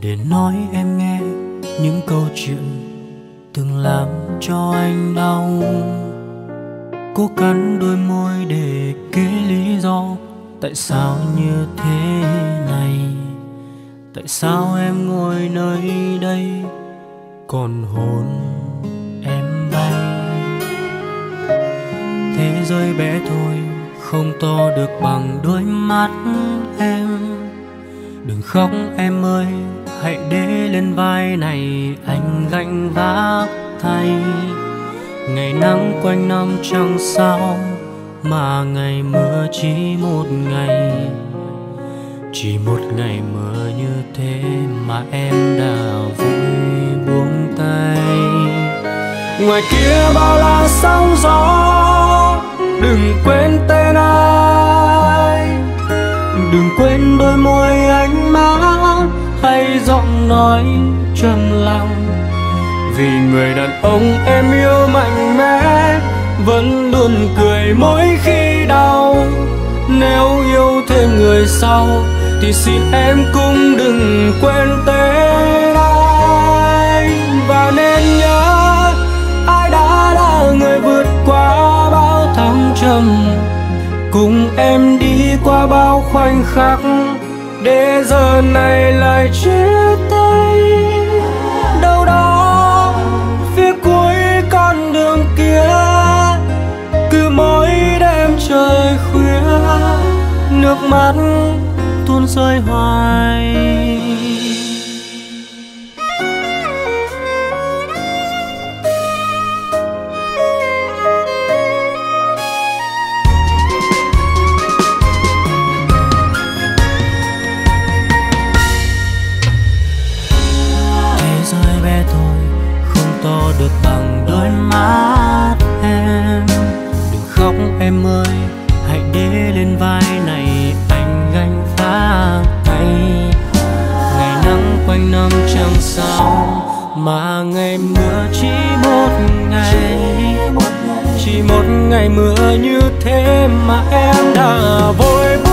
để nói em nghe những câu chuyện từng làm cho anh đau. Cố cắn đôi môi để kể lý do tại sao như thế này. Tại sao em ngồi nơi đây còn hồn em bay? Thế giới bé thôi, không to được bằng đôi mắt em. Đừng khóc em ơi Hãy để lên vai này Anh gánh vác thay. Ngày nắng quanh năm chẳng sao Mà ngày mưa chỉ một ngày. Chỉ một ngày mưa như thế Mà em đã vui buông tay. Ngoài kia bao la sóng gió, Đừng quên tên ai. Đừng quên giọng nói trầm lặng. Vì người đàn ông em yêu mạnh mẽ, vẫn luôn cười mỗi khi đau. Nếu yêu thêm người sau, thì xin em cũng đừng quên tên anh và nên nhớ, ai đã là người vượt qua bao thăng trầm. Cùng em đi qua bao khoảnh khắc để giờ này lại chia tay. Đâu đó, phía cuối con đường kia, cứ mỗi đêm trời khuya, nước mắt tuôn rơi hoài. Mà ngày mưa chỉ một ngày. Chỉ một ngày mưa như thế mà em đã vội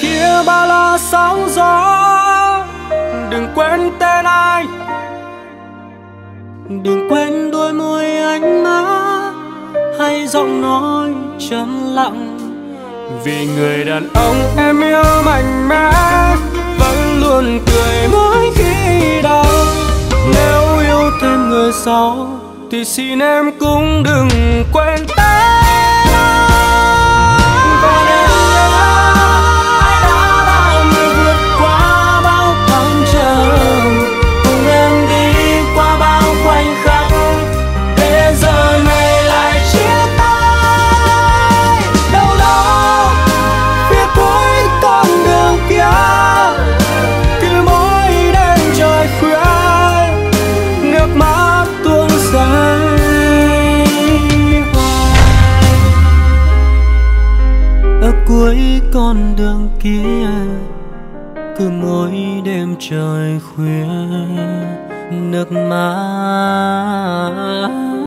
kia bao la sóng gió, đừng quên tên ai. Đừng quên đôi môi anh mắt, hay giọng nói trầm lặng. Vì người đàn ông em yêu mạnh mẽ, vẫn luôn cười mỗi khi đau. Nếu yêu thêm người sau, thì xin em cũng đừng quên con đường kia cứ mỗi đêm trời khuya nước mắt.